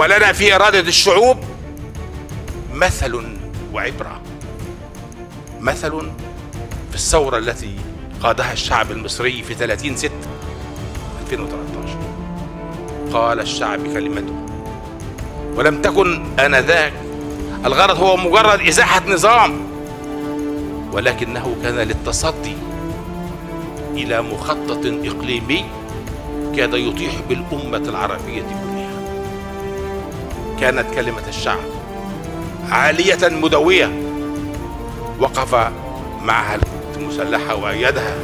ولنا في إرادة الشعوب مثل وعبرة مثل في الثورة التي قادها الشعب المصري في 30 6 2013 قال الشعب كلمته ولم تكن آنذاك الغرض هو مجرد إزاحة نظام ولكنه كان للتصدي إلى مخطط إقليمي كاد يطيح بالأمة العربية كلها كانت كلمة الشعب. عالية مدوية. وقف معها المسلحة وأيدها.